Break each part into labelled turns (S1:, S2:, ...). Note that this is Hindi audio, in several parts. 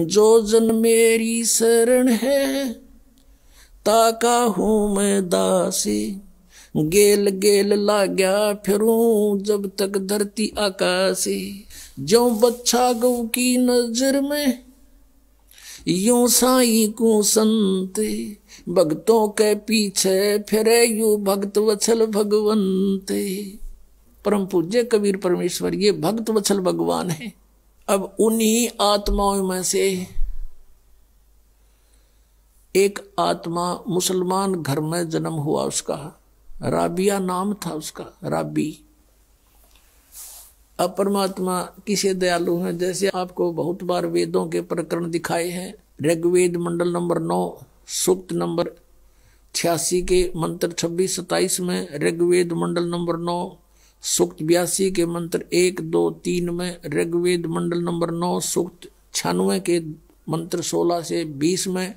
S1: जो जन मेरी शरण है, ताका हूँ मैं दासी। गेल गेल लाग्या फिरूं जब तक धरती आकाशी जो बच्चा गऊ की नज़र में, यूँ साई को संत। भक्तों के पीछे फिरे यू भक्त वछल भगवंत। परम पूज्य कबीर परमेश्वर, ये भक्त वत्सल भगवान है। अब उन्हीं आत्माओं में से एक आत्मा मुसलमान घर में जन्म हुआ उसका। राबिया नाम था उसका, राबी। अब परमात्मा किसे दयालु हैं? जैसे आपको बहुत बार वेदों के प्रकरण दिखाए हैं, ऋग्वेद मंडल नंबर नौ, सूक्त नंबर छियासी के मंत्र छब्बीस सत्ताईस में ऋग्वेद मंडल नंबर नौ सूक्त बयासी के मंत्र एक, दो, तीन में ऋग्वेद मंडल नंबर नौ, सूक्त छियानवे के मंत्र सोलह से बीस में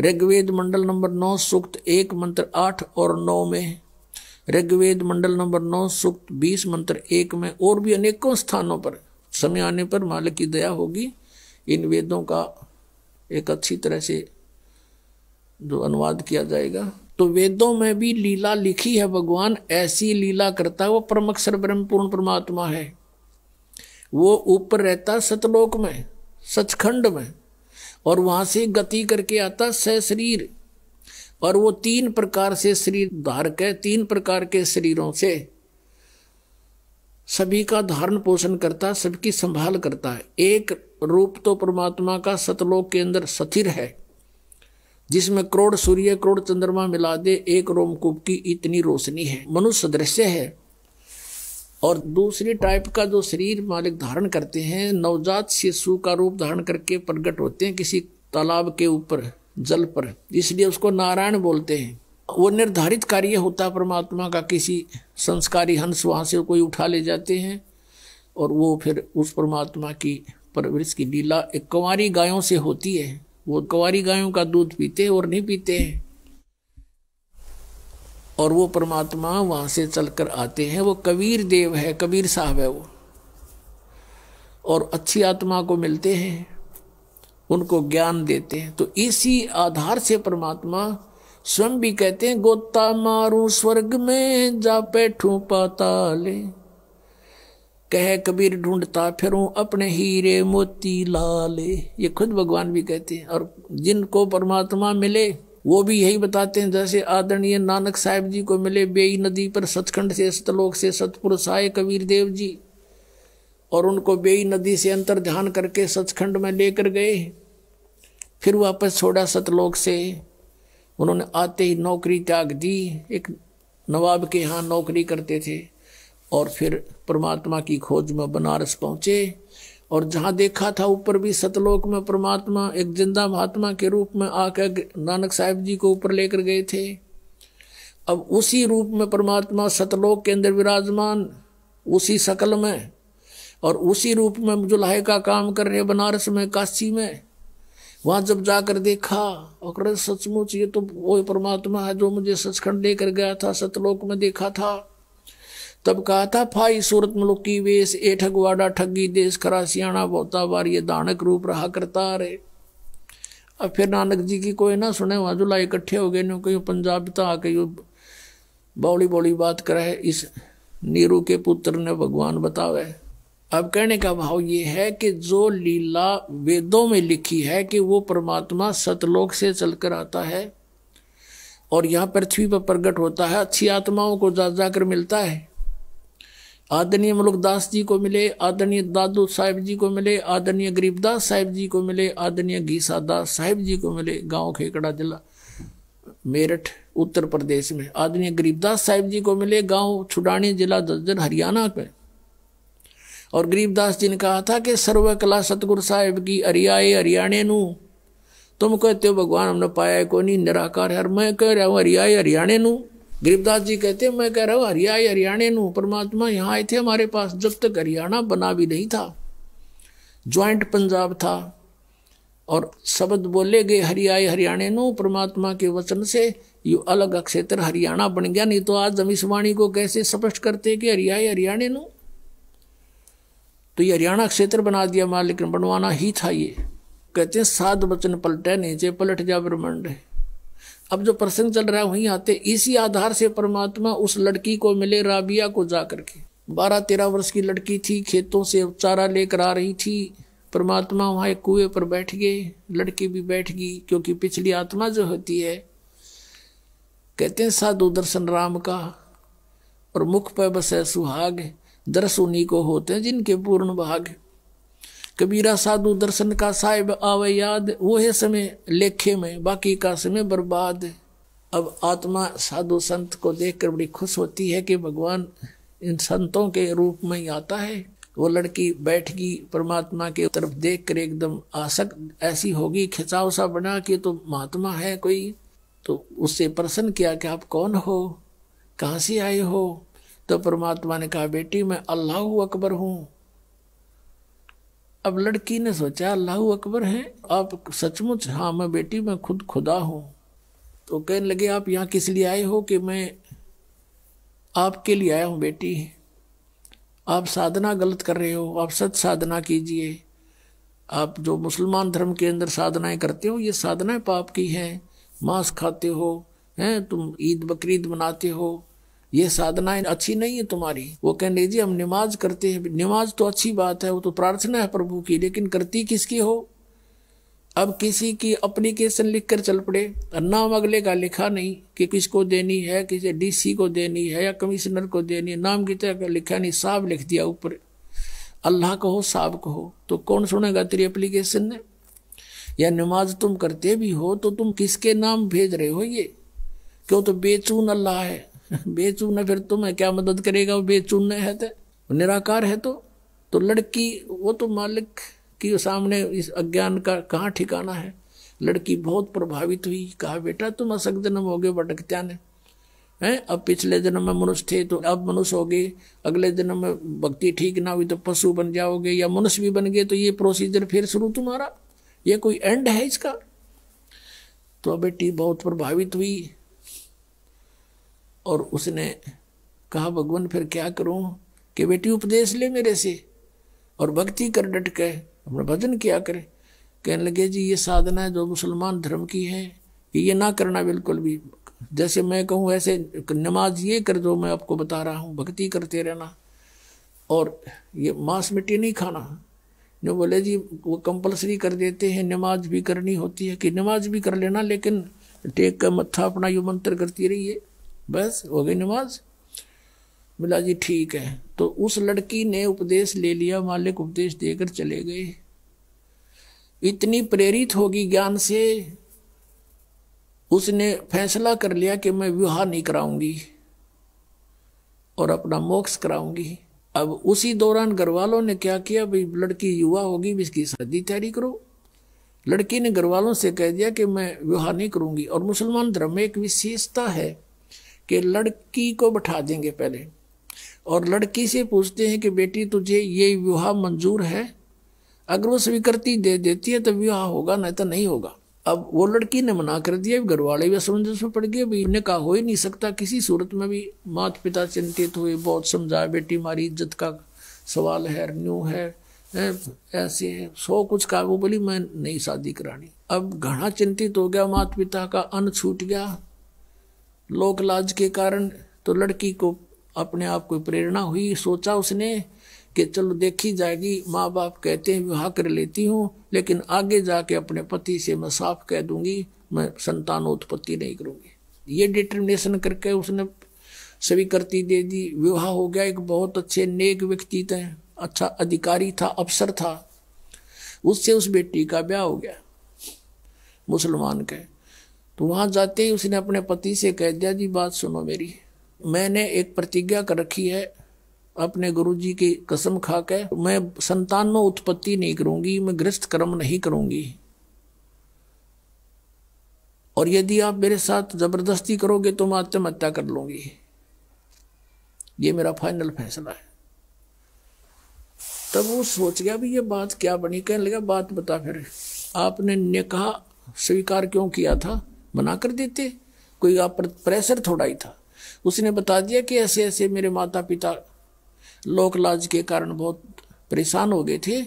S1: ऋग्वेद मंडल नंबर नौ, सूक्त एक मंत्र आठ और नौ में ऋग्वेद मंडल नंबर नौ, सूक्त बीस मंत्र एक में और भी अनेकों स्थानों पर समय आने पर मालिक की दया होगी। इन वेदों का एक अच्छी तरह से जो अनुवाद किया जाएगा। तो वेदों में भी लीला लिखी है भगवान, ऐसी लीला करता है, वो परम अक्षर ब्रह्म पूर्ण परमात्मा है। वो ऊपर रहता सतलोक में, सचखंड में, और वहाँ से गति करके आता स शरीर। और वो तीन प्रकार से शरीर धारक है, तीन प्रकार के शरीरों से। सभी का धारण पोषण करता सबकी संभाल करता है। एक रूप तो परमात्मा का सतलोक के अंदर स्थिर है। जिसमें करोड़ सूर्य, करोड़ चंद्रमा मिला दे, एक रोमकूप की इतनी रोशनी है। मनुष्य दृश्य है। और दूसरी टाइप का जो शरीर मालिक धारण करते हैं, नवजात शिशु का रूप धारण करके प्रकट होते हैं किसी तालाब के ऊपर, जल पर। इसलिए उसको नारायण बोलते हैं। वो निर्धारित कार्य होता है परमात्मा का, किसी संस्कारी हंस वहाँ से कोई उठा ले जाते हैं और वो फिर उस परमात्मा की परवरिश की लीला एक कुंवारी गायों से होती है। वो कुंवारी गायों का दूध पीते और नहीं पीते। हैं और वो परमात्मा वहाँ से चलकर आते हैं। वो कबीर देव है, कबीर साहब है वो। और अच्छी आत्मा को मिलते हैं, उनको ज्ञान देते हैं। तो इसी आधार से परमात्मा स्वयं भी कहते हैं गोता मारू स्वर्ग में जा बैठू पाताले कह कबीर ढूंढता, फिरूं अपने हीरे मोती लाले। ये खुद भगवान भी कहते हैं, और जिनको परमात्मा मिले, वो भी यही बताते हैं, जैसे आदरणीय नानक साहेब जी को मिले बेई नदी पर सतखंड से, सतलोक से, सतपुरुष आए कबीर देव जी, और उनको बेई नदी से अंतर ध्यान करके सचखंड में लेकर गए। फिर वापस छोड़ा सतलोक से। उन्होंने आते ही नौकरी त्याग दी। एक नवाब के यहाँ नौकरी करते थे। और फिर परमात्मा की खोज में बनारस पहुँचे। और जहाँ देखा था, ऊपर भी सतलोक में परमात्मा, एक ज़िंदा महात्मा के रूप में आकर नानक साहिब जी को ऊपर लेकर गए थे। अब उसी रूप में परमात्मा सतलोक के अंदर विराजमान, उसी शकल में, और उसी रूप में जुलाहे का काम कर रहे बनारस में, काशी में। वहाँ जब जाकर देखा और सचमुच ये तो वो परमात्मा है जो मुझे सचखंड लेकर गया था, सतलोक में देखा था। तब कहा था, फाई सूरत मुलुकी वेश, ए ठगवाड़ा ठगी, देश खरा सियाणा, बहुता बार ये दानक रूप रहा करता रे। अब फिर नानक जी की कोई ना सुने, वहाँ जुला इकट्ठे हो गए कहीं पंजाब तो आके यो बौली बौड़ी बात करे इस नीरू के पुत्र ने भगवान बतावे। अब कहने का भाव ये है कि जो लीला वेदों में लिखी है कि वो परमात्मा सतलोक से चलकर आता है, और यहाँ पृथ्वी पर प्रकट होता है, अच्छी आत्माओं को जा जाकर मिलता है। आदरणीय मुलुकदास जी को मिले, आदरणीय दादू साहिब जी को मिले, आदरणीय गरीबदास साहिब जी को मिले, आदरणीय घीसा दास साहिब जी को मिले, गाँव खेकड़ा जिला मेरठ, उत्तर प्रदेश में। आदरणीय गरीबदास साहिब जी को मिले, गाँव छुडानी जिला दज्जर हरियाणा में। और गरीबदास जी ने कहा था कि सर्व कला सतगुरु साहिब की अरियाए हरियाणे नू। तुम कहते हो, भगवान हमने पाया को नहीं, निराकार है मैं कह रहा हूँ हरियाए हरियाणे नू। गरीबदास जी कहते हैं, मैं कह रहा हूँ, हरियाई हरियाणे नु, परमात्मा यहाँ आए थे हमारे पास, जब तक हरियाणा बना भी नहीं था। ज्वाइंट पंजाब था। और शब्द बोले गए, हरियाई हरियाणे नु, परमात्मा के वचन से यू अलग क्षेत्र हरियाणा बन गया। नहीं तो आज हम इस वाणी को कैसे स्पष्ट करते कि हरियाई हरियाणे नु? तो ये हरियाणा क्षेत्र बना दिया माँ लेकिन बनवाना ही था ये। कहते हैं सात वचन पलटे नीचे, पलट जा ब्रह्मांड अब जो प्रसंग चल रहा है, वहीं आते इसी आधार से परमात्मा उस लड़की को मिले, राबिया को जा करके। बारह तेरह वर्ष की लड़की थी, खेतों से चारा लेकर आ रही थी। परमात्मा वहाँ एक कुएँ पर बैठ गए। लड़की भी बैठ गई, क्योंकि पिछली आत्मा जो होती है, कहते हैं, साधु दर्शन राम का। और मुख पर बस है सुहाग दर्श उन्हीं को होते हैं जिनके पूर्ण भाग। कबीरा साधु दर्शन का साहिब आवे याद वो है समय लेखे में, बाकी का समय बर्बाद। अब आत्मा साधु संत को देखकर बड़ी खुश होती है कि भगवान इन संतों के रूप में ही आता है। वो लड़की बैठ गई परमात्मा के तरफ़ देख कर एकदम आसक्त, ऐसी होगी, खिंचाव सा बना कि तो महात्मा है कोई। तो उससे प्रश्न किया कि आप कौन हो? कहाँ से आए हो? तो परमात्मा ने कहा, बेटी, मैं अल्लाह अकबर हूँ। अब लड़की ने सोचा, अल्लाह अकबर है, आप सचमुच हाँ मैं बेटी, मैं खुद खुदा हूँ। तो कहने लगे, आप यहाँ किस लिए आए हो कि मैं आपके लिए आया हूँ, बेटी? आप साधना गलत कर रहे हो, आप सच साधना कीजिए। आप जो मुसलमान धर्म के अंदर साधनाएँ करते हो, ये साधनाएँ पाप की हैं। मांस खाते हो, हैं, तुम ईद बकरीद मनाते हो ये साधनाएँ अच्छी नहीं है तुम्हारी। वो कह जी, हम नमाज़ करते हैं। नमाज़ तो अच्छी बात है, वो तो प्रार्थना है प्रभु की, लेकिन करती किसकी हो? अब किसी की अप्लीकेशन लिख कर चल पड़े नाम अगले का लिखा नहीं कि किसको देनी है, किसी डीसी को देनी है या कमिश्नर को देनी है, नाम की तरह लिखा नहीं साहब लिख दिया ऊपर। अल्लाह कहो साहब कहो। तो कौन सुनेगा तेरी एप्लीकेशन ने? या नमाज़ तुम करते भी हो तो तुम किसके नाम भेज रहे हो ये? क्यों तो बेचून अल्लाह है। बेचून है फिर तुम्हें क्या मदद करेगा? वो बेचून है तो। निराकार है तो। तो लड़की, वो तो मालिक कि सामने इस अज्ञान का कहाँ ठिकाना है? लड़की बहुत प्रभावित हुई। कहा, बेटा, तुम असक जन्म हो गए भटकत्या ने हैं? अब पिछले जन्म में मनुष्य थे तो अब मनुष्य हो गए। अगले जन्म में भक्ति ठीक ना हुई तो पशु बन जाओगे या मनुष्य भी बन गए तो ये प्रोसीजर फिर शुरू तुम्हारा। ये कोई एंड है इसका? तो बेटी बहुत प्रभावित हुई। और उसने कहा, भगवान, फिर क्या करूँ? कि बेटी, उपदेश ले मेरे से। और भक्ति कर डट के अपना भजन किया करे। कहने लगे, जी, ये साधना है जो मुसलमान धर्म की है, कि ये ना करना बिल्कुल भी। जैसे मैं कहूँ, ऐसे नमाज़ ये कर दो, मैं आपको बता रहा हूँ, भक्ति करते रहना। और ये मांस मिट्टी नहीं खाना। जो बोले, जी, वो कंपलसरी कर देते हैं, नमाज़ भी करनी होती है, कि नमाज़ भी कर लेना, लेकिन टेक का मत्था अपना यु मंत्र करती रहिए। बस, हो गई नमाज़? बोला, जी, ठीक है। तो उस लड़की ने उपदेश ले लिया, मालिक उपदेश देकर चले गए। इतनी प्रेरित होगी ज्ञान से, उसने फैसला कर लिया कि मैं विवाह नहीं कराऊँगी और अपना मोक्ष कराऊँगी। अब उसी दौरान घर वालों ने क्या किया, भाई, लड़की युवा होगी इसकी शादी तैयारी करो। लड़की ने घर वालों से कह दिया कि मैं विवाह नहीं करूँगी। और मुसलमान धर्म में एक विशेषता है कि लड़की को बैठा देंगे पहले। और लड़की से पूछते हैं कि, बेटी, तुझे ये विवाह मंजूर है? अगर वो स्वीकृति दे देती है तो विवाह होगा, नहीं तो नहीं होगा। अब वो लड़की ने मना कर दिया घर वाले भी असमंजस में पड़ गए। भी इन्हें कहा, हो ही नहीं सकता, किसी सूरत में भी माता पिता चिंतित हुए, बहुत समझाए, बेटी, हमारी इज़्ज़त का सवाल है, न्यू है ऐसे है, सौ कुछ कहा वो बोली, मैं नहीं शादी करानी। अब घना चिंतित हो गया माता पिता का अन्न छूट गया लोक लाज के कारण तो लड़की को अपने आप को प्रेरणा हुई, सोचा उसने कि चलो देखी जाएगी माँ बाप कहते हैं, विवाह कर लेती हूँ, लेकिन आगे जाके अपने पति से मैं साफ़ कह दूँगी, मैं संतान उत्पत्ति नहीं करूँगी। ये डिटर्मिनेशन करके उसने स्वीकृति दे दी। विवाह हो गया, एक बहुत अच्छे नेक व्यक्ति थे अच्छा अधिकारी था, अफसर था। उससे उस बेटी का ब्याह हो गया। मुसलमान के तो वहाँ जाते ही उसने अपने पति से कह दिया, जी, बात सुनो मेरी। मैंने एक प्रतिज्ञा कर रखी है अपने गुरु जी की कसम खा के मैं संतान में उत्पत्ति नहीं करूँगी, मैं गृहस्थ कर्म नहीं करूँगी। और यदि आप मेरे साथ ज़बरदस्ती करोगे तो मैं आत्महत्या कर लूँगी। ये मेरा फाइनल फैसला है। तब वो सोच गया भी ये बात क्या बनी? कहने लगा, बात बता फिर। आपने निकाह स्वीकार क्यों किया था? मना कर देते। कोई आप पर प्रेशर थोड़ा ही था। उसने बता दिया कि ऐसे ऐसे मेरे माता पिता लोक लाज के कारण बहुत परेशान हो गए थे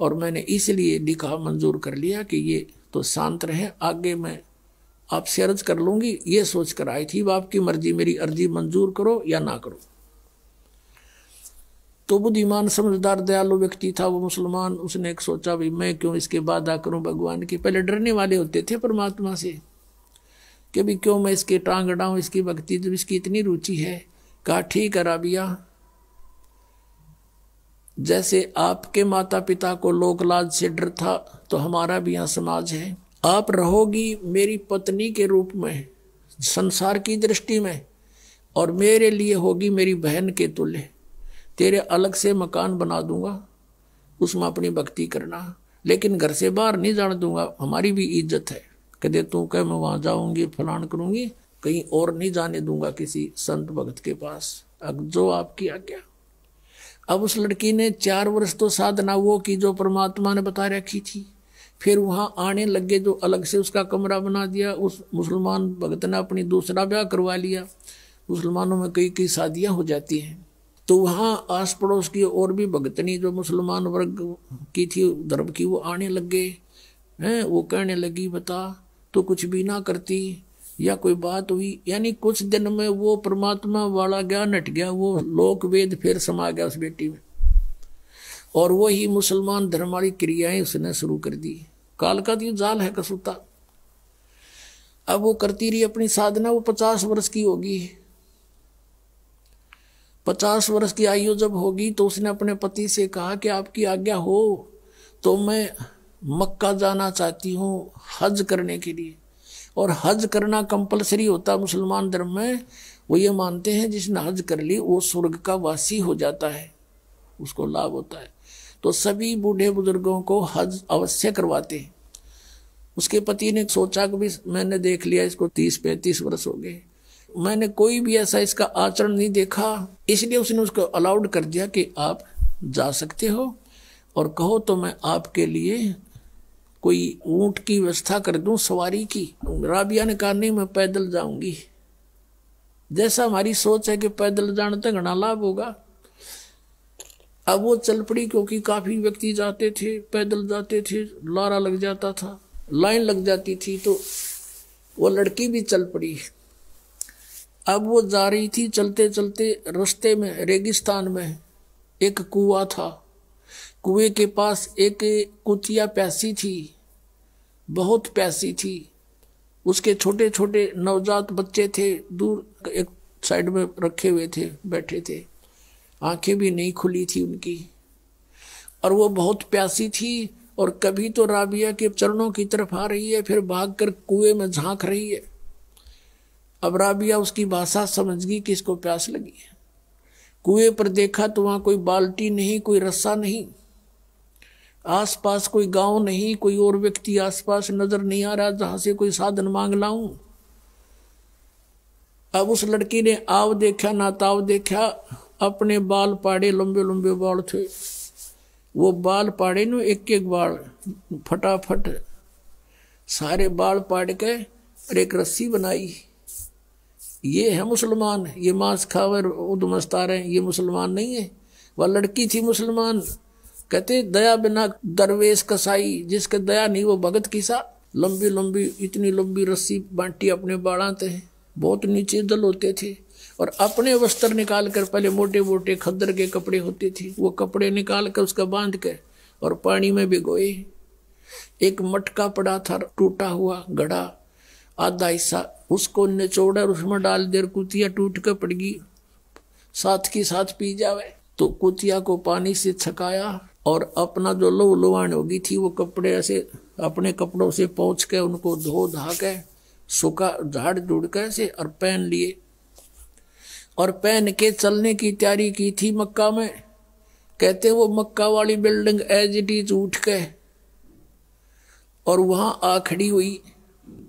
S1: और मैंने इसलिए निकाह मंजूर कर लिया कि ये तो शांत रहे। आगे मैं आपसे अर्ज़ कर लूँगी। ये सोच कर आई थी आपकी मर्ज़ी, मेरी अर्जी मंजूर करो या ना करो। तो बुद्धिमान, समझदार, दयालु व्यक्ति था वो मुसलमान। उसने एक सोचा भी मैं क्यों इसके बाद आ करूँ भगवान के पहले डरने वाले होते थे परमात्मा से। कि भी क्यों मैं इसके टांग अड़ाऊं इसकी भक्ति, जब इसकी इतनी रुचि है? कहा, ठीक है राबिया। जैसे आपके माता पिता को लोक लाज से डर था तो हमारा भी यहाँ समाज है। आप रहोगी मेरी पत्नी के रूप में, संसार की दृष्टि में, और मेरे लिए होगी मेरी बहन के तुल्य। तेरे अलग से मकान बना दूँगा, उसमें अपनी भक्ति करना। लेकिन घर से बाहर नहीं जाने दूँगा, हमारी भी इज़्ज़त है। कदे तू कह, मैं वहाँ जाऊँगी, फलान करूँगी, कहीं और नहीं जाने दूँगा किसी संत भक्त के पास। अब जो आपकी आज्ञा। अब उस लड़की ने चार वर्ष तो साधना वो की जो परमात्मा ने बता रखी थी, फिर वहाँ आने लगे जो अलग से उसका कमरा बना दिया, उस मुसलमान भगत ने अपनी दूसरा ब्याह करवा लिया। मुसलमानों में कई कई शादियाँ हो जाती हैं। तो वहाँ आस पड़ोस की और भी भगतनी जो मुसलमान वर्ग की थी, धर्म की, वो आने लग। गए हैं, वो कहने लगी, बता तो कुछ भी ना करती, या कोई बात हुई, यानी कुछ दिन में वो परमात्मा वाला ज्ञान हट गया, वो लोक वेद फिर समा गया उस बेटी में। और वो ही मुसलमान धर्म वाली क्रियाएँ उसने शुरू कर दी। काल का दी जाल है कसूता। अब वो करती रही अपनी साधना, वो पचास वर्ष की होगी। पचास वर्ष की आयु जब होगी तो उसने अपने पति से कहा कि आपकी आज्ञा हो तो मैं मक्का जाना चाहती हूँ हज करने के लिए। और हज करना कंपलसरी होता मुसलमान धर्म में। वो ये मानते हैं, जिसने हज कर ली, वो स्वर्ग का वासी हो जाता है। उसको लाभ होता है। तो सभी बूढ़े बुज़ुर्गों को हज अवश्य करवाते हैं। उसके पति ने सोचा कि भी मैंने देख लिया, इसको तीस पैंतीस वर्ष हो गए। मैंने कोई भी ऐसा इसका आचरण नहीं देखा। इसलिए उसने उसको अलाउड कर दिया कि आप जा सकते हो। और कहो तो मैं आपके लिए कोई ऊँट की व्यवस्था कर दूँ, सवारी की? राबिया ने कहा, नहीं, मैं पैदल जाऊँगी। जैसा हमारी सोच है कि पैदल जाने तक घना लाभ होगा। अब वो चल पड़ी क्योंकि काफ़ी व्यक्ति जाते थे, पैदल जाते थे, लारा लग जाता था, लाइन लग जाती थी तो वो लड़की भी चल पड़ी। अब वो जा रही थी चलते चलते रास्ते में, रेगिस्तान में, एक कुआ था। कुएँ के पास एक कुतिया प्यासी थी, बहुत प्यासी थी। उसके छोटे छोटे नवजात बच्चे थे, दूर एक साइड में रखे हुए थे, बैठे थे। आँखें भी नहीं खुली थी उनकी। और वो बहुत प्यासी थी, और कभी तो राबिया के चरणों की तरफ़ आ रही है, फिर भागकर कुएँ में झाँक रही है। अब राबिया उसकी भाषा समझ गई कि इसको प्यास लगी है। कुएँ पर देखा तो वहाँ कोई बाल्टी नहीं, कोई रस्सा नहीं। आसपास कोई गाँव नहीं, कोई और व्यक्ति आसपास नज़र नहीं आ रहा, जहाँ से कोई साधन मांग लाऊं। अब उस लड़की ने आव देखा, ना ताव देखा, अपने बाल पाड़े लंबे लंबे बाल थे। वो बाल पाड़े नो एक एक बाल, फटाफट सारे बाल पाड़ के और एक रस्सी बनाई। ये है मुसलमान, ये मांस खावर उदमस्ता रहे ये मुसलमान नहीं है। वह लड़की थी मुसलमान। कहते, दया बिना दरवेश कसाई, जिसके दया नहीं, वो भगत किसा लंबी लंबी, इतनी लंबी रस्सी बांटी अपने बाढ़ाते हैं। बहुत नीचे दल होते थे और अपने वस्त्र निकाल कर पहले मोटे मोटे खद्दर के कपड़े होते थे। वो कपड़े निकाल कर उसका बाँध के और पानी में भिगोए। एक मटका पड़ा था, टूटा हुआ, गड़ा, आधा हिस्सा। उसको निचोड़ा और उसमें डाल देर कुतिया टूट कर पड़ गई। साथ की साथ पी जावे। तो कुतिया को पानी से छकाया। और अपना जो लो लोवान होगी, थी वो कपड़े ऐसे अपने कपड़ों से पहुँच के उनको धो धा के, सूखा झाड़ झूड़ के ऐसे और पहन लिए। और पहन के चलने की तैयारी की थी मक्का में। कहते वो मक्का वाली बिल्डिंग एज इट इज़ उठ के, और वहाँ आ खड़ी हुई।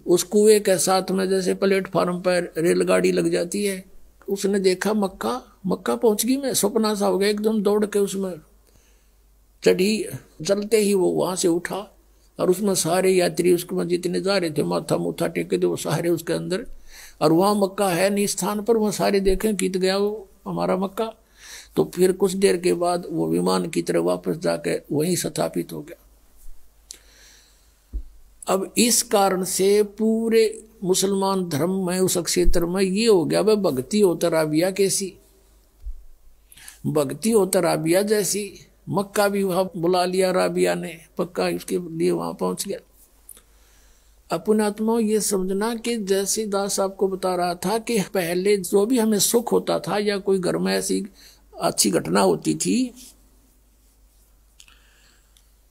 S1: उस कुएँ के साथ में जैसे प्लेटफार्म पर रेलगाड़ी लग जाती है, उसने देखा मक्का मक्का पहुँच गई। मैं सपना सा हो गया, एकदम दौड़ के उसमें चढ़ी चलते ही वो वहाँ से उठा और उसमें सारे यात्री उसके जितने जा रहे थे, माथा मुथा टेके थे, वो सारे उसके अंदर। और वहाँ मक्का है नहीं स्थान पर, वहाँ सारे देखें कित गया वो, हमारा मक्का। तो फिर कुछ देर के बाद वो विमान की तरह वापस जाके वहीं स्थापित हो गया। अब इस कारण से पूरे मुसलमान धर्म में, उस क्षेत्र में ये हो गया, वह भक्ति होता राबिया कैसी? भक्ति होता राबिया जैसी। मक्का भी वहाँ बुला लिया, राबिया ने, पक्का उसके लिए वहाँ पहुँच गया। अपने आत्मा ये समझना कि जैसे दास आपको बता रहा था कि पहले जो भी हमें सुख होता था या कोई घर में ऐसी अच्छी घटना होती थी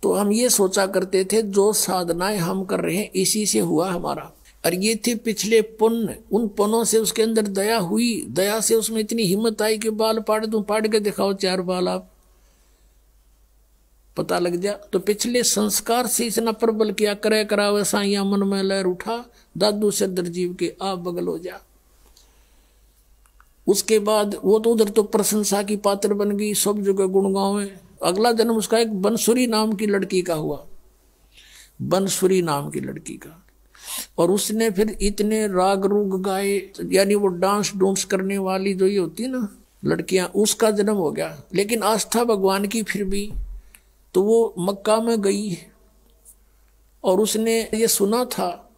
S1: तो हम ये सोचा करते थे, जो साधनाएँ हम कर रहे हैं, इसी से हुआ हमारा। और ये थे पिछले पुण्य, उन पुनों से उसके अंदर दया हुई, दया से उसमें इतनी हिम्मत आई कि बाल पाड़ दू, पाड़ के दिखाओ चार बाल आप। पता लग जा। तो पिछले संस्कार से इतना प्रबल किया करे करा वैसा या मन में लहर उठा, दादू से जीव के आप बगल हो जा। उसके बाद वो तो उधर तो प्रशंसा की पात्र बन गई, सब जगह गुणगांव में अगला जन्म उसका एक बनसुरी नाम की लड़की का हुआ। बंसुरी नाम की लड़की का। और उसने फिर इतने राग रूग गाए, यानी वो डांस डूंस करने वाली जो ये होती है ना, लड़कियाँ, उसका जन्म हो गया। लेकिन आस्था भगवान की फिर भी तो वो मक्का में गई और उसने ये सुना था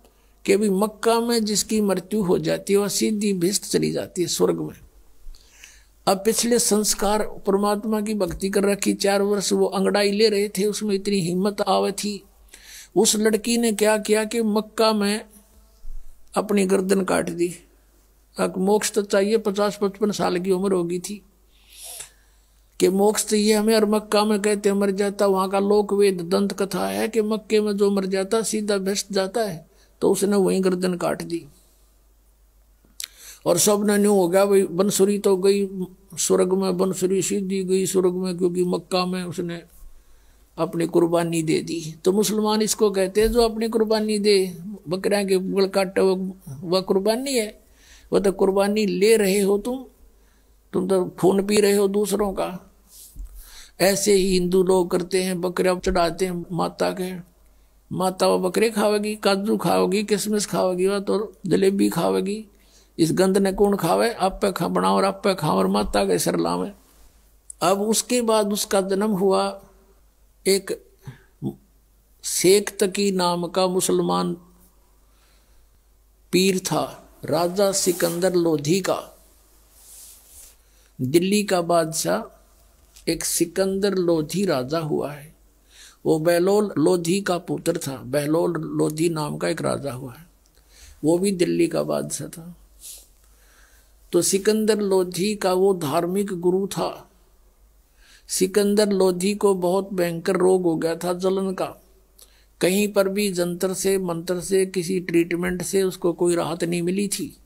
S1: कि अभी मक्का में जिसकी मृत्यु हो जाती है, वह सीधी भिस्त चली जाती है स्वर्ग में। अब पिछले संस्कार परमात्मा की भक्ति कर रखी, चार वर्ष वो अंगड़ाई ले रहे थे, उसमें इतनी हिम्मत आवे थी। उस लड़की ने क्या किया कि मक्का में अपनी गर्दन काट दी। अब मोक्ष तो चाहिए, पचास पचपन साल की उम्र होगी थी। कि मोक्ष तो ये हमें और मक्का में कहते मर जाता, वहाँ का लोक वेद दंत कथा है कि मक्के में जो मर जाता, सीधा भ्रष्ट जाता है तो उसने वहीं गर्दन काट दी। और सबने न्यू हो गया, भाई बंसुरी तो गई, स्वर्ग में बंसुरी सीधी गई स्वर्ग में, क्योंकि मक्का में उसने अपनी कुर्बानी दे दी। तो मुसलमान इसको कहते हैं, जो अपनी कुर्बानी दे, बकरिया के गल काट, वह कुर्बानी है। वह तो कुर्बानी ले रहे हो तुम तुम तो खून पी रहे हो दूसरों का। ऐसे ही हिंदू लोग करते हैं, बकरिया चढ़ाते हैं, माता के। माता वो बकरे खावेगी, काजू खाओगी किशमिश खाओगी वह तो जलेबी खावेगी। इस गंद ने कौन खावे? आप पे खा, बनाओ और आप पे खाओ और माता के सर लावे। अब उसके बाद उसका जन्म हुआ एक शेख तकी नाम का मुसलमान पीर था, राजा सिकंदर लोधी का। दिल्ली का बादशाह एक सिकंदर लोधी राजा हुआ है। वो बहलोल लोधी का पुत्र था। बहलोल लोधी नाम का एक राजा हुआ है। वो भी दिल्ली का बादशाह था। तो सिकंदर लोधी का वो धार्मिक गुरु था। सिकंदर लोधी को बहुत भयंकर रोग हो गया था जलन का। कहीं पर भी जंतर से, मंत्र से, किसी ट्रीटमेंट से उसको कोई राहत नहीं मिली थी।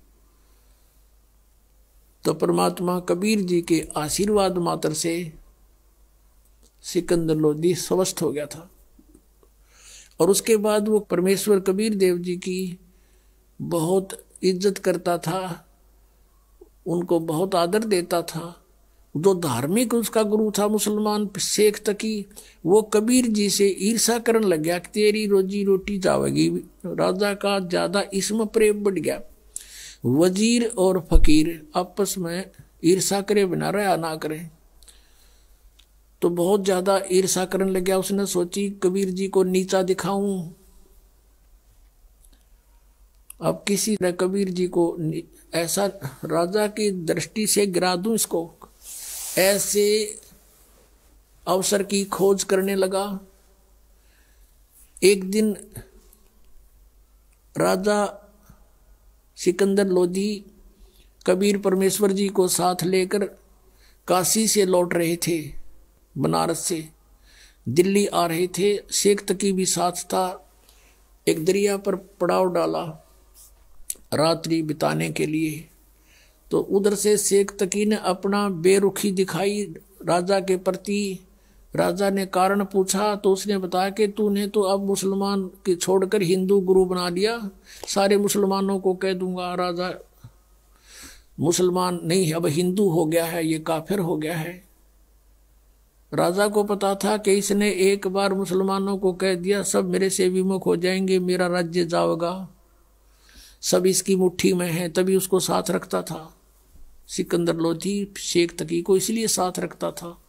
S1: तो परमात्मा कबीर जी के आशीर्वाद मात्र से सिकंदर लोधी स्वस्थ हो गया था। और उसके बाद वो परमेश्वर कबीर देव जी की बहुत इज़्ज़त करता था, उनको बहुत आदर देता था। जो धार्मिक उसका गुरु था मुसलमान, शेख तकी, वो कबीर जी से ईर्षा करने लग गया कि तेरी रोजी रोटी जावेगी, राजा का ज़्यादा इसम प्रेम बढ़ गया। वज़ीर और फकीर आपस में ईर्षा करे बिना रहा ना करें। तो बहुत ज़्यादा ईर्षा करने लग गया। उसने सोची, कबीर जी को नीचा दिखाऊँ। अब किसी ने कबीर जी को ऐसा राजा की दृष्टि से गिरा दूँ इसको। ऐसे अवसर की खोज करने लगा। एक दिन राजा सिकंदर लोधी कबीर परमेश्वर जी को साथ लेकर काशी से लौट रहे थे। बनारस से। दिल्ली आ रहे थे, शेख तकी भी साथ था। एक दरिया पर पड़ाव डाला रात्रि बिताने के लिए। तो उधर से शेख तकी ने अपना बेरुखी दिखाई राजा के प्रति। राजा ने कारण पूछा तो उसने बताया कि तूने तो अब मुसलमान के छोड़कर हिंदू गुरु बना लिया सारे मुसलमानों को कह दूँगा, राजा, मुसलमान नहीं, अब हिंदू हो गया है, ये काफिर हो गया है। राजा को पता था कि इसने एक बार मुसलमानों को कह दिया, सब मेरे से विमुख हो जाएँगे, मेरा राज्य जाओगा। सब इसकी मुट्ठी में है। तभी उसको साथ रखता था। सिकंदर लोधी, शेख तकी को इसलिए साथ रखता था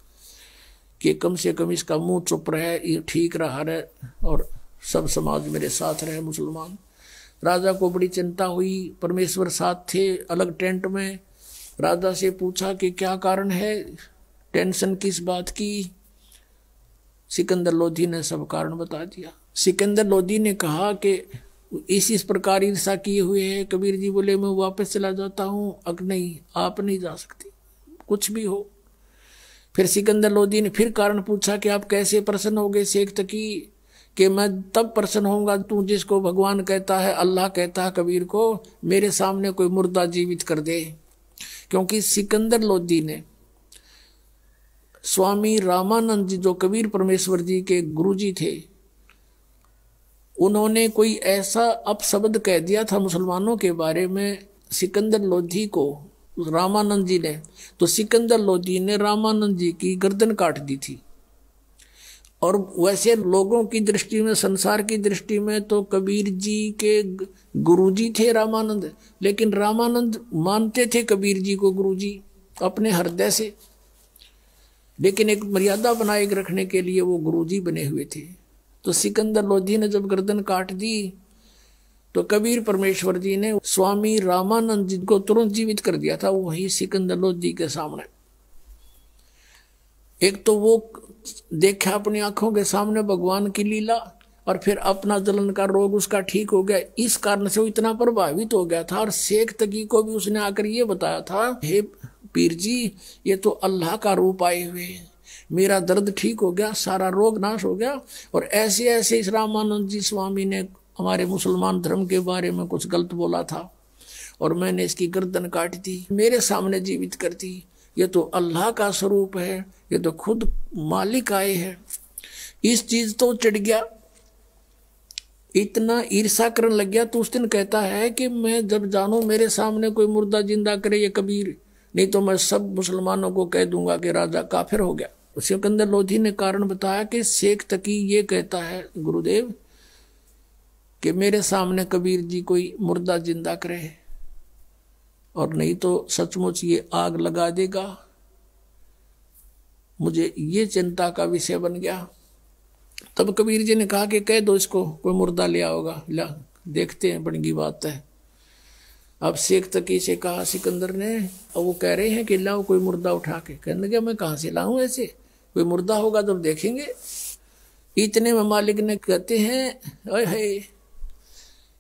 S1: कि कम से कम इसका मुँह चुप रहे ठीक रहा रहे और सब समाज मेरे साथ रहे मुसलमान। राजा को बड़ी चिंता हुई। परमेश्वर साथ थे, अलग टेंट में। राजा से पूछा कि क्या कारण है? टेंशन किस बात की? सिकंदर लोधी ने सब कारण बता दिया। सिकंदर लोधी ने कहा कि इस इस प्रकार ईर्षा किए हुए है कबीर जी बोले, मैं वापस चला जाता हूँ। अग नहीं, आप नहीं जा सकती। कुछ भी हो। फिर सिकंदर लोधी ने फिर कारण पूछा कि आप कैसे प्रसन्न हो गए शेख तकी, कि मैं तब प्रसन्न होऊँगा तू जिसको भगवान कहता है, अल्लाह कहता है कबीर को, मेरे सामने कोई मुर्दा जीवित कर दे। क्योंकि सिकंदर लोधी ने स्वामी रामानंद जी, जो कबीर परमेश्वर जी के गुरुजी थे, उन्होंने कोई ऐसा अपशब्द कह दिया था मुसलमानों के बारे में सिकंदर लोधी को, रामानंद जी ने। तो सिकंदर लोधी ने रामानंद जी की गर्दन काट दी थी। और वैसे लोगों की दृष्टि में, संसार की दृष्टि में तो कबीर जी के गुरुजी थे रामानंद, लेकिन रामानंद मानते थे कबीर जी को गुरुजी अपने हृदय से। लेकिन एक मर्यादा बनाए रखने के लिए वो गुरुजी बने हुए थे। तो सिकंदर लोधी ने जब गर्दन काट दी तो कबीर परमेश्वर जी ने स्वामी रामानंद जी को तुरंत जीवित कर दिया था वही सिकंदर लोधी के सामने। एक तो वो देखा अपनी आँखों के सामने भगवान की लीला और फिर अपना जलन का रोग उसका ठीक हो गया। इस कारण से वो इतना प्रभावित हो गया था और शेख तकी को भी उसने आकर ये बताया था, हे पीर जी, ये तो अल्लाह का रूप आए हुए मेरा दर्द ठीक हो गया, सारा रोग नाश हो गया, और ऐसे ऐसे इस रामानंद जी स्वामी ने हमारे मुसलमान धर्म के बारे में कुछ गलत बोला था, और मैंने इसकी गर्दन काट दी, मेरे सामने जीवित कर दी। ये तो अल्लाह का स्वरूप है, ये तो खुद मालिक आए हैं। इस चीज़ तो चढ़ गया। इतना ईर्षा करने लग गया तो उस दिन कहता है कि मैं जब जानू मेरे सामने कोई मुर्दा ज़िंदा करे, ये कबीर नहीं तो मैं सब मुसलमानों को कह दूँगा कि राजा काफिर हो गया। सिकंदर लोधी ने कारण बताया कि शेख तकी ये कहता है, गुरुदेव, कि मेरे सामने कबीर जी कोई मुर्दा ज़िंदा करे और नहीं तो सचमुच ये आग लगा देगा। मुझे ये चिंता का विषय बन गया। तब कबीर जी ने कहा कि कह दो इसको, कोई मुर्दा ले आओगा। ला, देखते हैं बड़गी बात है। अब शेख तकी से कहा सिकंदर ने, अब वो कह रहे हैं कि लाओ कोई मुर्दा उठा के। कहने लगे, मैं कहाँ से लाऊं ऐसे? कोई मुर्दा होगा तो देखेंगे। इतने में मालिक ने कहते हैं है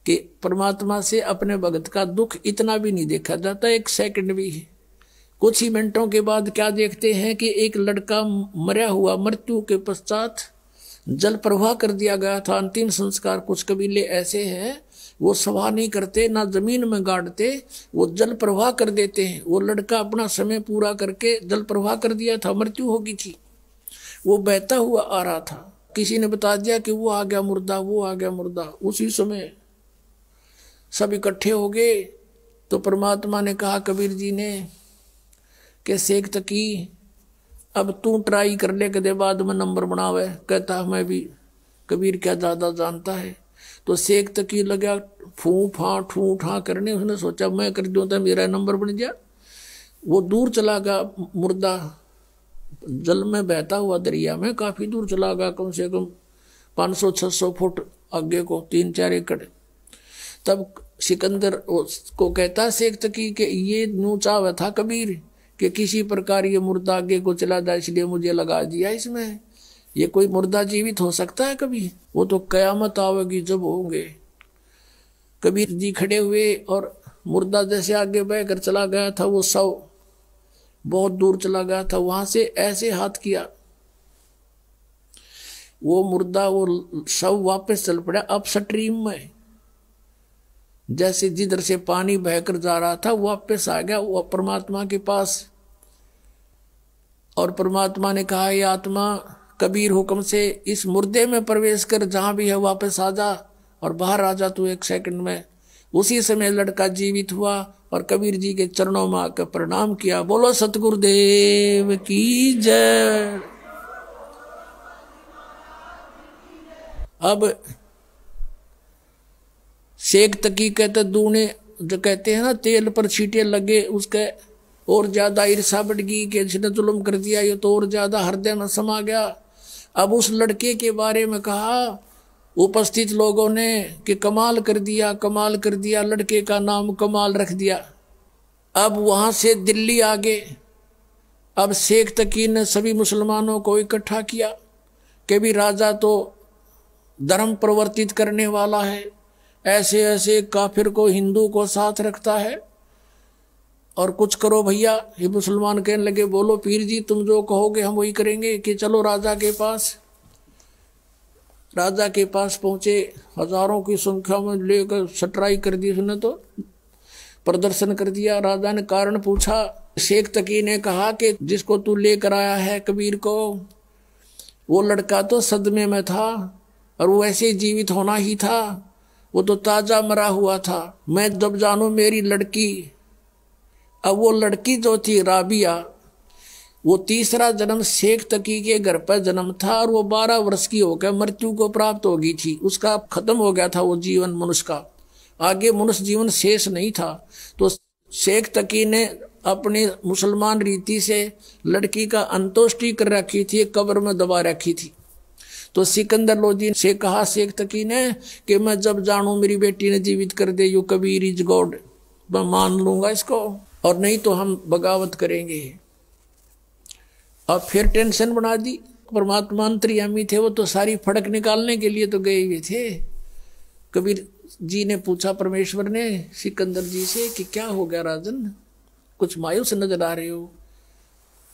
S1: कि परमात्मा से अपने भगत का दुख इतना भी नहीं देखा जाता, एक सेकंड भी कुछ ही मिनटों के बाद क्या देखते हैं कि एक लड़का मरा हुआ मृत्यु के पश्चात जल प्रवाह कर दिया गया था। अंतिम संस्कार कुछ कबीले ऐसे हैं वो सवाह नहीं करते, ना ज़मीन में गाड़ते, वो जल प्रवाह कर देते हैं। वो लड़का अपना समय पूरा करके जल प्रवाह कर दिया था, मृत्यु होगी थी। वो बहता हुआ आ रहा था। किसी ने बता दिया कि वो आ गया मुर्दा, वो आ गया मुर्दा। उसी समय सब इकट्ठे हो गए। तो परमात्मा ने कहा, कबीर जी ने कि शेख तकी, अब तू ट्राई करने के बाद में नंबर बनावे। कहता, मैं भी, कबीर क्या ज़्यादा जानता है? तो शेख तकी लगा फू फा ठू ठा करने, उसने सोचा, मैं कर दूँ तो मेरा नंबर बन गया। वो दूर चला गया, मुर्दा जल में बहता हुआ दरिया में, काफ़ी दूर चला गया कम से कम 500-600 फुट आगे को, तीन चार एकड़। तब सिकंदर को कहता शेख तकी कि ये नू चाव था कबीर, कि किसी प्रकार ये मुर्दा आगे को चला जाए, इसलिए मुझे लगा दिया इसमें। ये कोई मुर्दा जीवित हो सकता है कभी? वो तो कयामत आवेगी जब होंगे। कबीर जी खड़े हुए और मुर्दा जैसे आगे बह कर चला गया था, वो सौ बहुत दूर चला गया था, वहाँ से ऐसे हाथ किया। वो मुर्दा, वो शव वापस चल पड़ा। अब स्ट्रीम में जैसे जिधर से पानी बहकर जा रहा था, वापस आ गया। वो परमात्मा के पास और परमात्मा ने कहा, ये आत्मा कबीर हुक्म से इस मुर्दे में प्रवेश कर जहाँ भी है वापस आ जा और बाहर आ जा तू एक सेकंड में। उसी समय लड़का जीवित हुआ और कबीर जी के चरणों में आकर प्रणाम किया, बोलो, सतगुरुदेव की जय। अब शेख तकी कहते, दूने जो कहते हैं ना, तेल पर छीटे लगे, उसके और ज़्यादा ईर्षा बढ़ गई कि इसने जुल्म कर दिया, ये तो और ज़्यादा हृदय में समा गया। अब उस लड़के के बारे में कहा, उपस्थित लोगों ने कि कमाल कर दिया, कमाल कर दिया, लड़के का नाम कमाल रख दिया। अब वहाँ से दिल्ली आ गए अब शेख तकी ने सभी मुसलमानों को इकट्ठा किया कि भी राजा तो धर्म प्रवर्तित करने वाला है ऐसे ऐसे काफिर को हिंदू को साथ रखता है। और कुछ करो भैया। ये मुसलमान कहने लगे, बोलो, पीर जी, तुम जो कहोगे, हम वही करेंगे कि चलो राजा के पास। राजा के पास पहुँचे। हज़ारों की संख्या में लेकर सटराई कर दी उसने तो प्रदर्शन कर दिया। राजा ने कारण पूछा। शेख तकी ने कहा कि जिसको तू लेकर आया है कबीर को, वो लड़का तो सदमे में था और वो ऐसे जीवित होना ही था। वो तो ताज़ा मरा हुआ था। मैं जब जानू मेरी लड़की अब वो लड़की जो थी राबिया, वो तीसरा जन्म शेख तकी के घर पर जन्म था और वो बारह वर्ष की होकर मृत्यु को प्राप्त हो गई थी। उसका खत्म हो गया था वो जीवन मनुष्य का। आगे मनुष्य जीवन शेष नहीं था। तो शेख तकी ने अपने मुसलमान रीति से लड़की का अंतोष्टि कर रखी थी कब्र में दबा रखी थी। तो सिकंदर लोधी से कहा शेख तकी ने कि मैं जब जानू मेरी बेटी ने जीवित कर दे, यू कबीर इज़ गॉड, मैं मान लूँगा इसको। और नहीं तो हम बगावत करेंगे। अब फिर टेंशन बना दी। परमात्मा अंतरियामी थे, वो तो सारी फड़क निकालने के लिए तो गए हुए थे। कबीर जी ने पूछा परमेश्वर ने, सिकंदर जी से कि क्या हो गया राजन? कुछ मायूस नज़र आ रहे हो?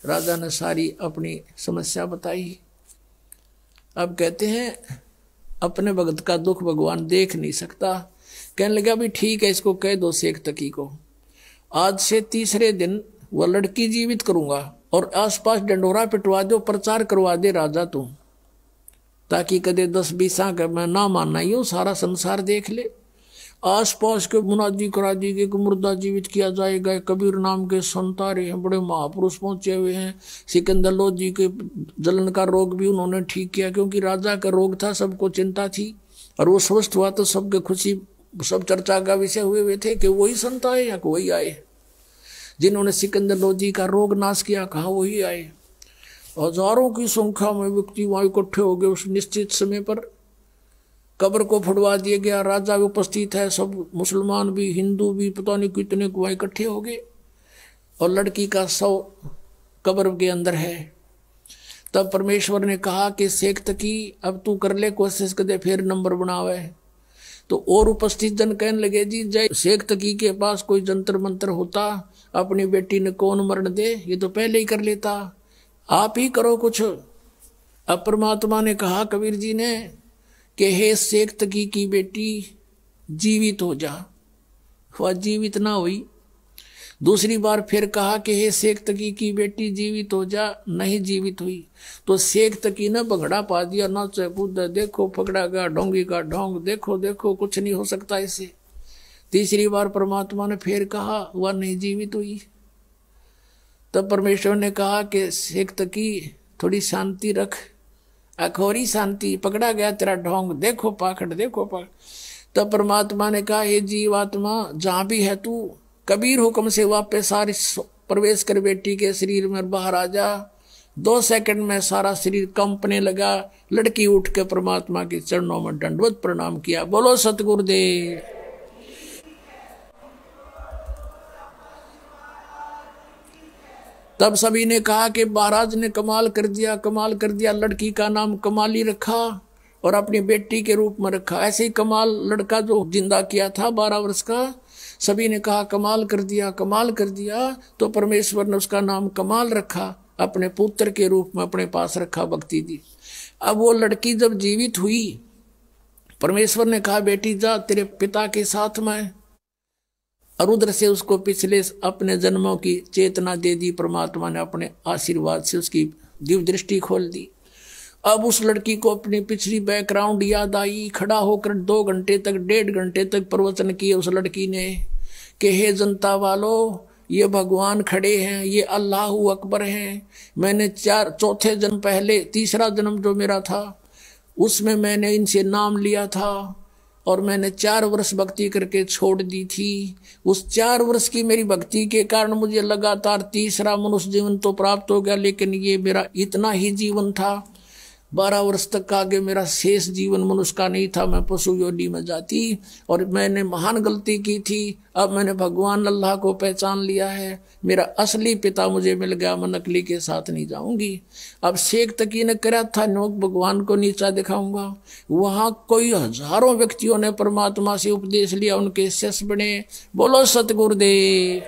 S1: राजा ने सारी अपनी समस्या बताई। अब कहते हैं, अपने भगत का दुख भगवान देख नहीं सकता। कहने लगा भी ठीक है, इसको कह दो शेख तकी को। आज से तीसरे दिन वह लड़की जीवित करूँगा और आसपास डंडोरा पिटवा दो प्रचार करवा दे, राजा तुम ताकि कदे दस बीस का मैं ना मानना ही सारा संसार देख ले। आस पास के मुनादी करा दी गई मुर्दा जीवित किया जाएगा, कबीर नाम के संतारे हैं, बड़े महापुरुष पहुँचे हुए हैं। सिकंदर लोध जी के जलन का रोग भी उन्होंने ठीक किया, क्योंकि राजा का रोग था, सबको चिंता थी। और वो स्वस्थ हुआ तो सबके खुशी सब चर्चा का विषय हुए हुए थे कि वही संत आए या वही आए। जिन्होंने सिकंदर लोधी का रोग नाश किया, कहा वही आए। हज़ारों की संख्या में व्यक्ति वहाँ इकट्ठे हो गए उस निश्चित समय पर। कब्र को फुड़वा दिया गया, राजा भी उपस्थित है, सब मुसलमान भी, हिंदू भी, पता नहीं कितने वहाँ इकट्ठे हो गए। और लड़की का सौ कब्र के अंदर है। तब परमेश्वर ने कहा कि शेख तकी अब तू कर ले कोशिश कर दे फिर नंबर बनावे। तो और उपस्थित जन कहने लगे, जी, जय शेख तकी के पास कोई जंतर मंत्र होता, अपनी बेटी ने कौन मरण दे? ये तो पहले ही कर लेता। आप ही करो कुछ। अब परमात्मा ने कहा, कबीर जी ने, कि हे शेख तकी की बेटी, जीवित हो जा। वह जीवित ना हुई दूसरी बार फिर कहा कि हे शेख तकी की बेटी जीवित हो जा, नहीं जीवित हुई। तो शेख तकी ने भंगड़ा पा दिया नाचे कूद, देखो पकड़ा गया ढोंगी का ढोंग देखो देखो, कुछ नहीं हो सकता इसे। तीसरी बार परमात्मा ने फिर कहा, वह नहीं जीवित हुई। तब परमेश्वर ने कहा कि शेख तकी थोड़ी शांति रख। अखोरी शांति पकड़ा गया तेरा ढोंग देखो पाखड़ देखो पाखड़ तब परमात्मा ने कहा ये जीवात्मा, जहाँ भी है तू कबीर हुक्म से वापस सारी प्रवेश कर बेटी के शरीर में बाहर आ जा। दो सेकंड में सारा शरीर कंपने लगा। लड़की उठ के परमात्मा के चरणों में दंडवत प्रणाम किया। बोलो, सतगुरुदेव। तब सभी ने कहा कि महाराज ने कमाल कर दिया, कमाल कर दिया। लड़की का नाम कमाली रखा और अपनी बेटी के रूप में रखा। ऐसे ही कमाल लड़का जो ज़िंदा किया था बारह वर्ष का सभी ने कहा, कमाल कर दिया, कमाल कर दिया। तो परमेश्वर ने उसका नाम कमाल रखा, अपने पुत्र के रूप में अपने पास रखा भक्ति दी। अब वो लड़की जब जीवित हुई, परमेश्वर ने कहा, बेटी, जा, तेरे पिता के साथ में उधर से उसको पिछले अपने जन्मों की चेतना दे दी, परमात्मा ने अपने आशीर्वाद से उसकी दिव्य दृष्टि खोल दी। अब उस लड़की को अपनी पिछली बैकग्राउंड याद आई, खड़ा होकर दो घंटे तक, डेढ़ घंटे तक प्रवचन किए उस लड़की ने। कि हे जनता वालों, ये भगवान खड़े हैं, ये अल्लाह अकबर हैं। मैंने चार, चौथे जन्म पहले, तीसरा जन्म जो मेरा था, उसमें मैंने इनसे नाम लिया था और मैंने चार वर्ष भक्ति करके छोड़ दी थी। उस चार वर्ष की मेरी भक्ति के कारण मुझे लगातार तीसरा मनुष्य जीवन तो प्राप्त हो गया, लेकिन ये मेरा इतना ही जीवन था। बारह वर्ष तक का आगे मेरा शेष जीवन मनुष्य का नहीं था। मैं पशु योनि में जाती और मैंने महान गलती की थी। अब मैंने भगवान अल्लाह को पहचान लिया है। मेरा असली पिता मुझे मिल गया। मैं नकली के साथ नहीं जाऊँगी। अब शेख तकी ने करा था, नोक भगवान को नीचा दिखाऊँगा। वहाँ कोई हज़ारों व्यक्तियों ने परमात्मा से उपदेश लिया। उनके शिष्य बने, बोलो, सतगुरुदेव।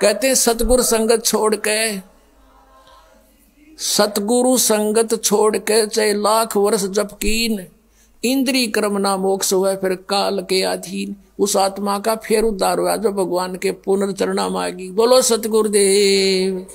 S1: कहते, सतगुरु संगत छोड़ के सतगुरु संगत छोड़ के चाहे लाख वर्ष जब कीन, इंद्री कर्म ना मोक्ष हुआ फिर काल के अधीन। उस आत्मा का फिर उद्धार हुआ जो भगवान के पुनर्चरणा मांगी। बोलो सतगुरुदेव।